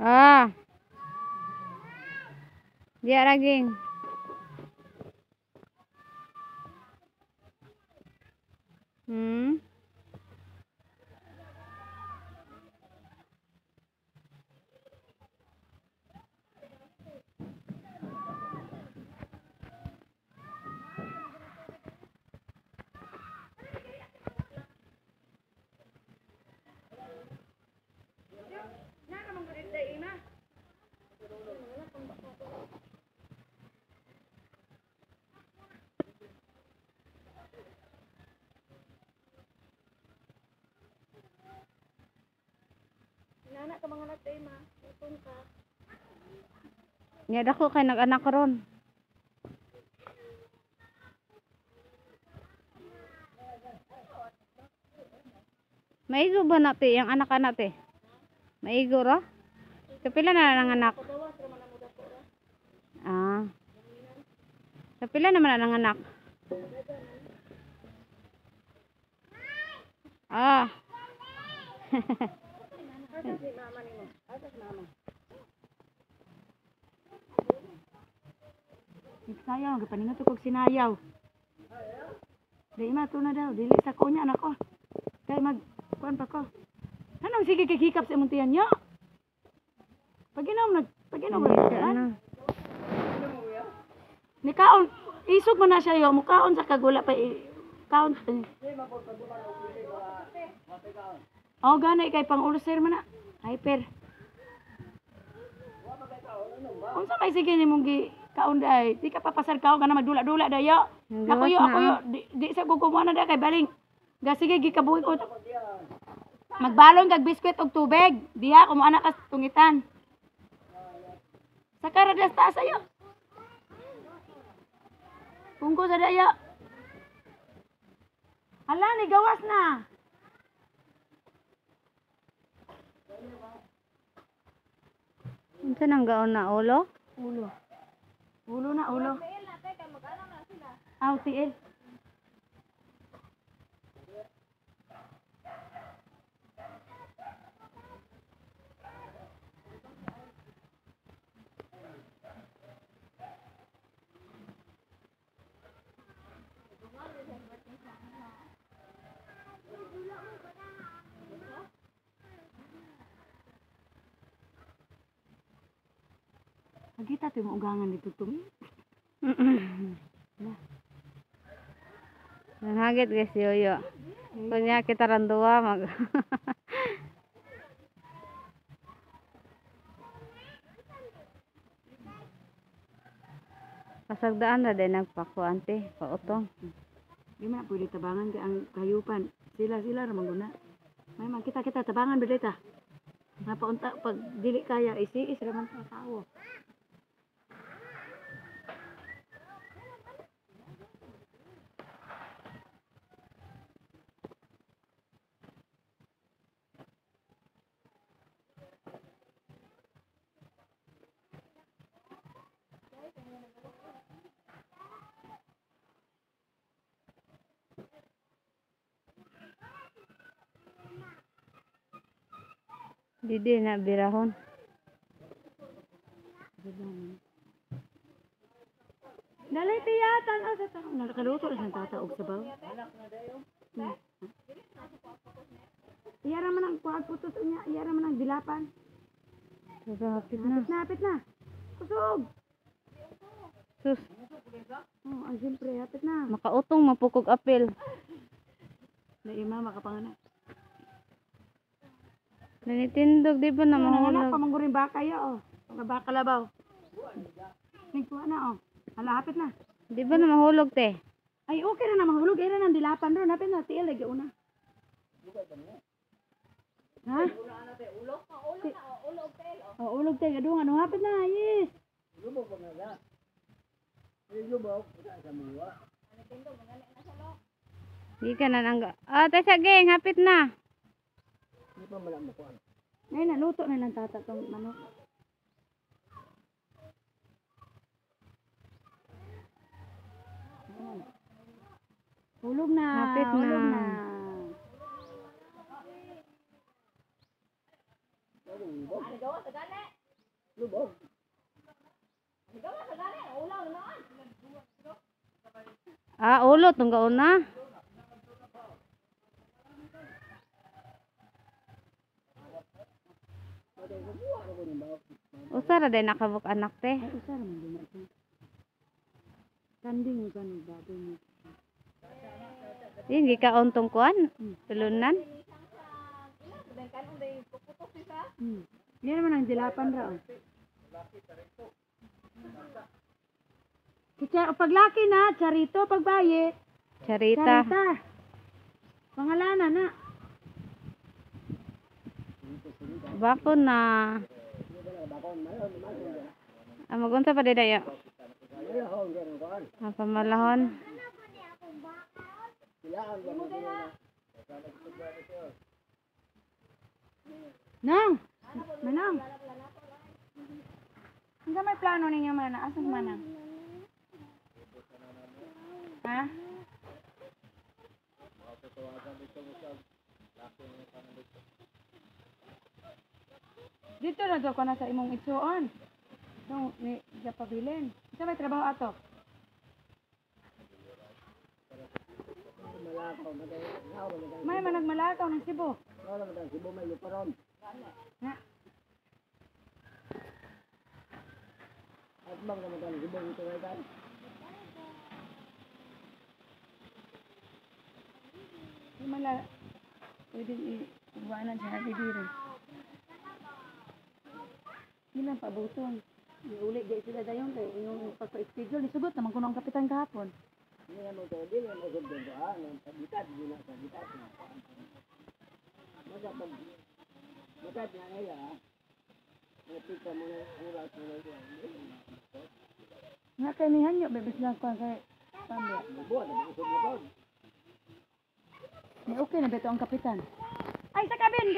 Ah. Dia lagi. Hmm. Nana ka mga natay ma. Utong ka. Nya dako kay nag-anak ron. Maigo ba na te, yung anak-anak te? Maigo ro? Kapila na lang anak? Ah. Kapila naman na ng anak? Ah. Asas ni mama nimo. Asas mama. Sayaw, gapaningat ko kog sinayaw. Dili ma to na daw, dili sa kunya anak ko. Kay mag kuan pa ko. Anong sige kay hikap sa imong tiyan niya? Pag inom nag pag inom Hindi nag siya, ano. Ni kaon isog man na siya yo, mukaon sa kagula pa i- kaon. Oh, gani kay pang ulcer man na. Hyper. Unsa may sige nimong gi kaon day? Di ka papasar kaon kana magdula-dula dayo. Ang Ako yo, na, ako yo, di, di sa gugumuan na da kay baling. Ga sige gikabuhi ko. Magbalon kag biskwit og tubig. Diha kung anak ka tungitan. Sa karadas taas ayo. Pungko sa daya. Hala, ni gawas na. Unsa nang gaon na ulo? Ulo. Ulo na, ulo. Aw, tiil. Agita to mo ugangan dito tumi. Nanhagit guys yoyo. Kunya kita randua mag Pasagdaan na din nagpakuan te, pautong. Di man pwede tabangan kay ang kayupan. Sila sila ra mangguna. May man kita kita tabangan beda ta. Napaunta pag dili kaya isiis ra man ta tao. Didi na birahon. Dali tiyatan o sa tao. Nakaluto ra sa tata og sabaw. Iyara man ang kuhat putos niya, iyara man ang dilapan. Hapit na. Hapit na, na. Kusog. Sus, Oh, ay siyempre, hapit na. makautong mapukog apel. Na ima makapanganak. Nanitindog di ba na mahulog? pa manggurin baka ya oh. Mga baka labaw. Nagkuha na oh. Hala, hapit na. Di ba na mahulog te? Ay, okay na na mahulog. Na ng dilapan ron. Hapit na, tiil lagi una. Ha? Ti- Oh, ulog tayo. Gadungan. Oh, hapit na. Yes. Di ka na nang... Ah, tayo sa geng, hapit na. Hindi pa malam mo ko ano. Ngayon, naluto na lang tata tong manok. Ayan. Hulog na. Lapit na. Hulog na. Lubog. Ah, ulo tong gauna. Usa ra day nakabuk anak te. Ay, isa naman din ito. Kanding mo ka ng baboy mo. Yung gikaon tong kuan. Tulunan. Hmm. Yan naman ang dilapan ra. Oh. Kitsa, paglaki na, charito, pagbaye. Charita. Charita. Pangalanan na. Bako na. Ah, magunsa pa di dayo. Malahon ka ng kuan. Ah, pamalahon. Mo. Nang! Manang! Hanggang may plano ninyo mana. Asan manang? Ha? Dito na daw ko na sa imong itsuon. So, ni Japabilin. Isa may trabaho ato? Malakaw. May managmalakaw ng Cebu. Nawa na tayo. Sibo may luparon. Na, At bang naman tayo. Sibo ito na tayo. Di mala, pwede i-iwanan siya na diri. Ilang pabuton. Iuli di sila dayon kay yung pagpa-schedule nisugot naman kuno ang kapitan kahapon. Hindi na mo tayo. Hindi na mo sa doon ka. Nang pabitat. Hindi na sa bitat. Masa pag bitat na ngayon ha. Napita mo na. Uras mo na ito. Nga kay ni Hanyo bebes lang ko kay pamilya. Bubuhat. Usog na po. Ni okay na beto ang kapitan. Ay sa kabin